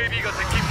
UAV が接近。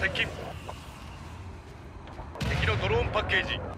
接近。敵のドローンパッケージ。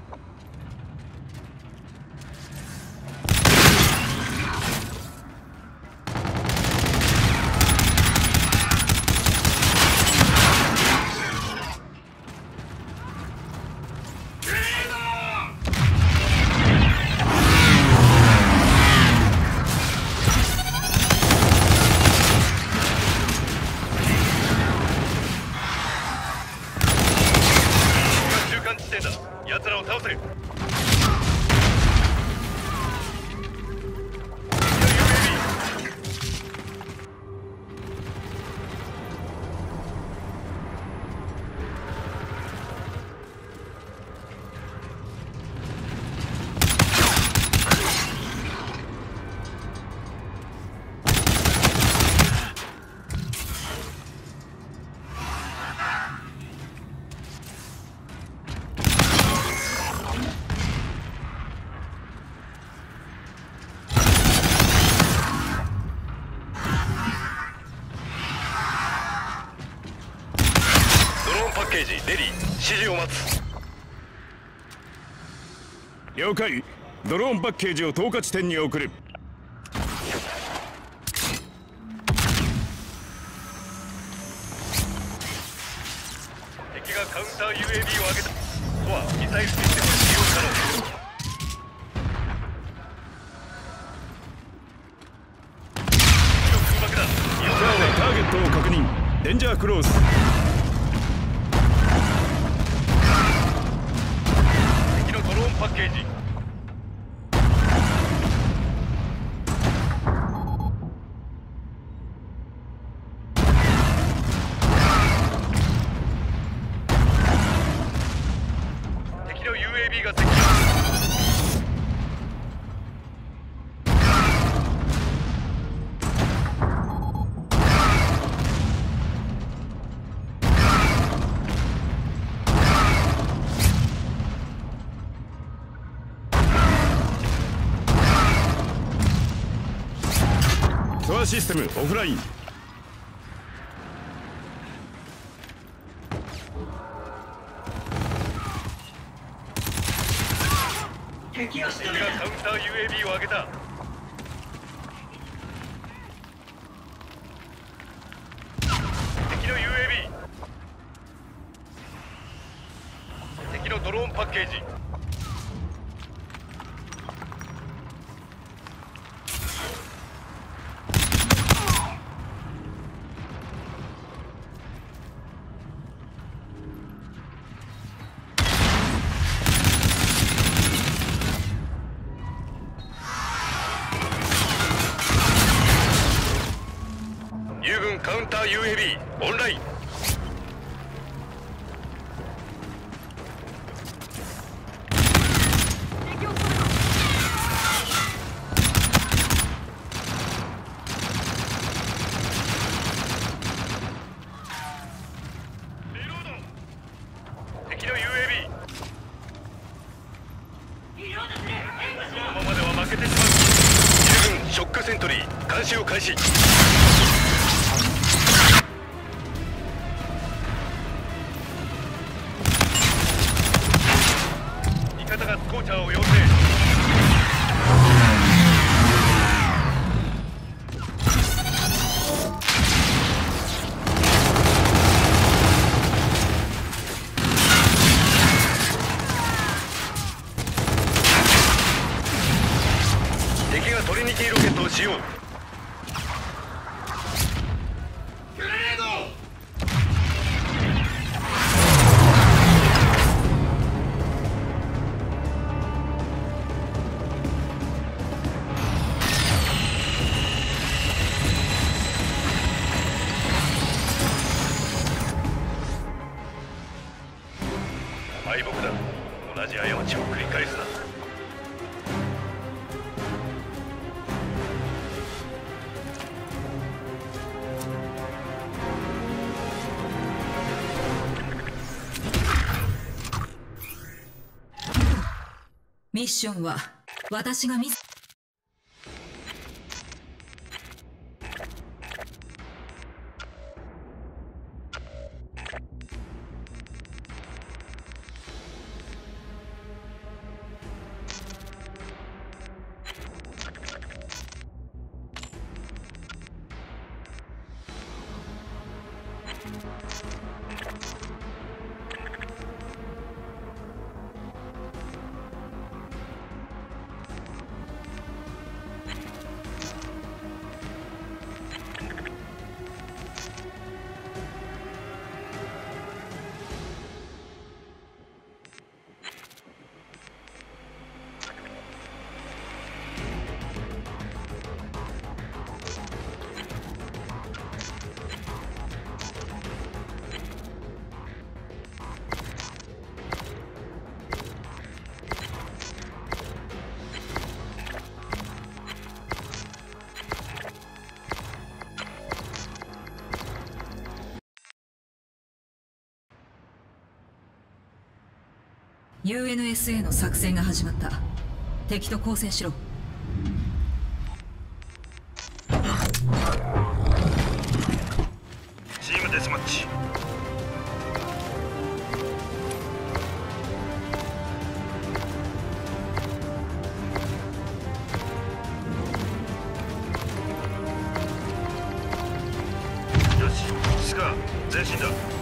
パッケージレディ指示を待つ。了解。ドローンパッケージを投下地点に送る。敵がカウンター UAB を上げた。とはミサイルシステム使用可能。ターゲットを確認。デンジャークロースのシステムオフライン。敵がカウンター UAB を上げた。敵の UAB 敵のドローンパッケージ。オンライン。敵の UAB このままでは負けてしまう。友軍ショックセントリー監視を開始ティロケットを使用敗北だ。同じ過ちを繰り返すな。ミッションは私がミ UNSA の作戦が始まった。敵と交戦しろ。チームデスマッチ。よしスカ前進だ。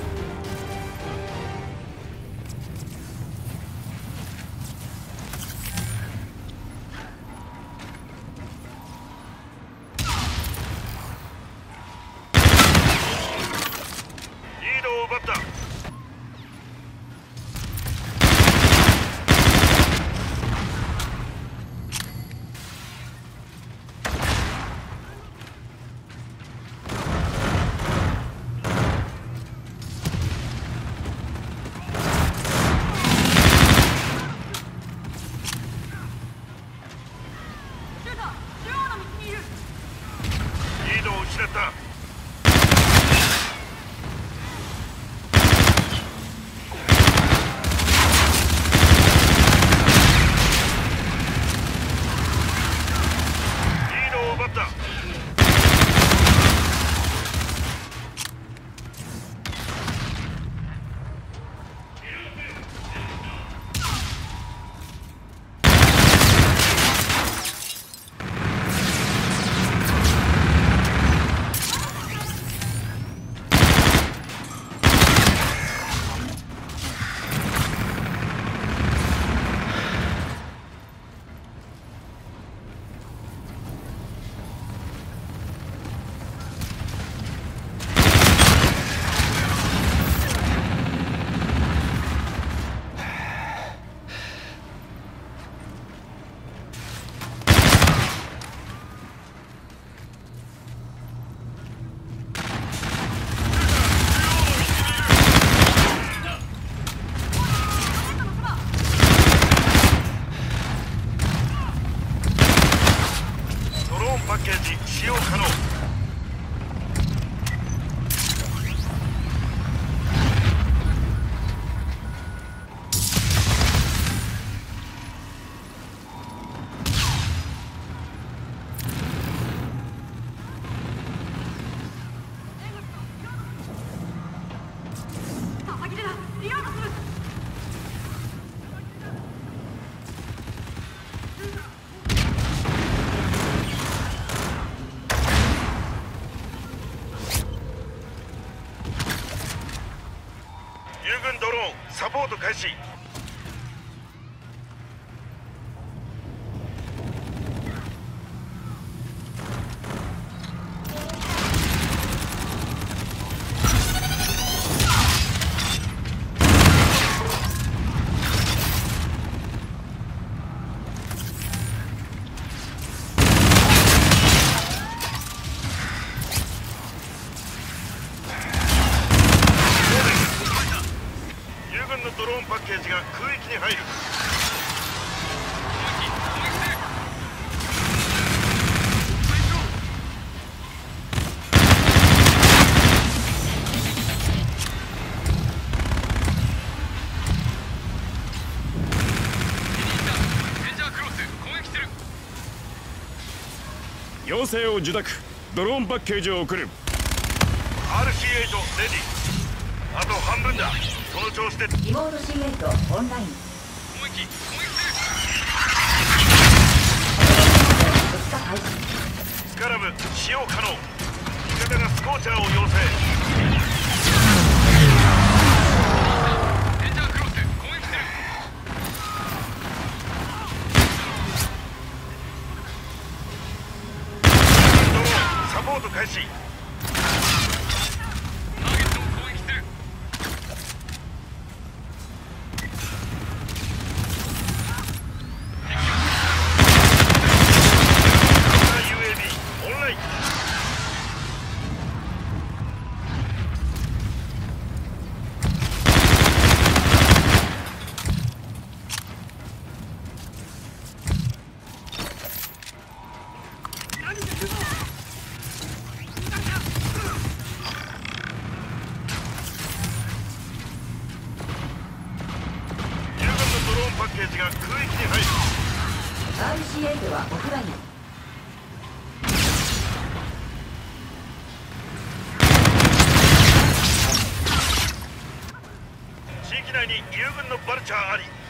サポート開始。要請を受諾。ドローンパッケージを送る。RC8 レディ。あと半分だ。その調子で。リモート C8 オンライン。2日開始スカラム使用可能。味方がスコーチャーを要請開始。のドローンパッケージが空域に入る RCA ではオフライン地域内に友軍のバルチャーあり。